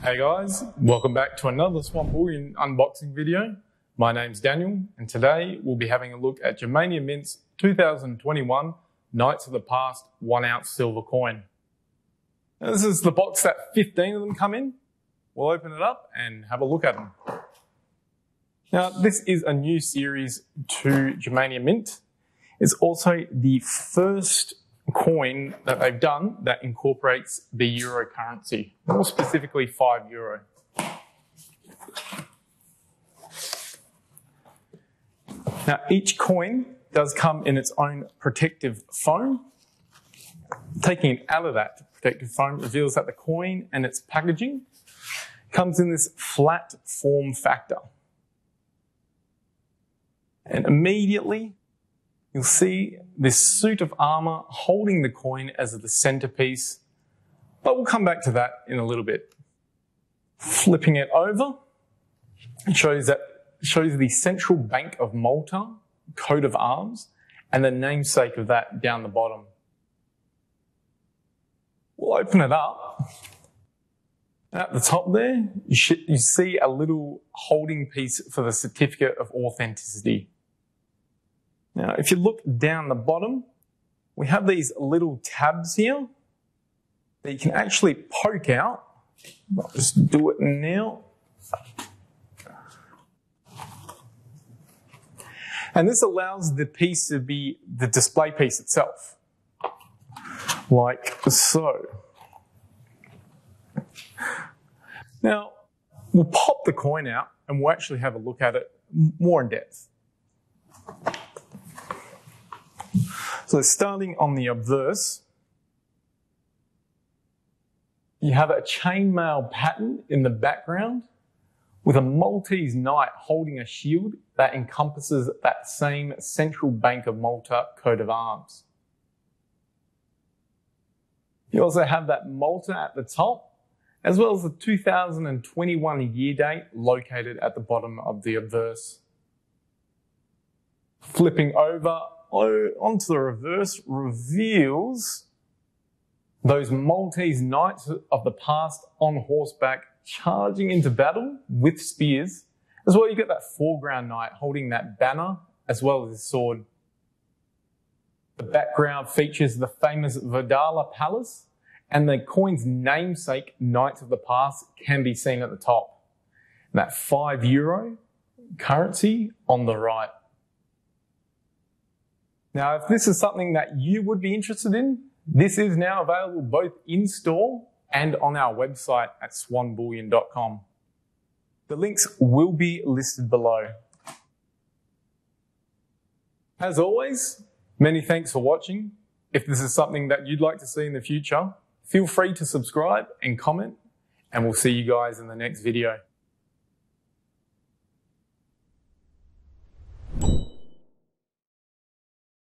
Hey guys, welcome back to another Swan Bullion unboxing video. My name's Daniel and today we'll be having a look at Germania Mint's 2021 Knights of the Past 1 ounce silver coin. Now, this is the box that 15 of them come in. We'll open it up and have a look at them. Now this is a new series to Germania Mint. It's also the first coin that they've done that incorporates the euro currency, more specifically 5 euro. Now, each coin does come in its own protective foam. Taking it out of that protective foam reveals that the coin and its packaging comes in this flat form factor. And immediately you'll see this suit of armor holding the coin as the centerpiece, but we'll come back to that in a little bit. Flipping it over, it shows that shows the Central Bank of Malta coat of arms and the namesake of that down the bottom. We'll open it up. At the top there, you, you see a little holding piece for the certificate of authenticity. Now, if you look down the bottom, we have these little tabs here that you can actually poke out. I'll just do it now. And this allows the piece to be the display piece itself, like so. Now, we'll pop the coin out and we'll actually have a look at it more in depth. So starting on the obverse, you have a chainmail pattern in the background with a Maltese knight holding a shield that encompasses that same Central Bank of Malta coat of arms. You also have that Malta at the top, as well as the 2021 year date located at the bottom of the obverse. Flipping over onto the reverse reveals those Maltese knights of the past on horseback charging into battle with spears. As well, you get that foreground knight holding that banner as well as his sword. The background features the famous Verdala Palace and the coin's namesake, Knights of the Past, can be seen at the top. And that five euro currency on the right. Now, if this is something that you would be interested in, this is now available both in store and on our website at swanbullion.com. The links will be listed below. As always, many thanks for watching. If this is something that you'd like to see in the future, feel free to subscribe and comment, and we'll see you guys in the next video.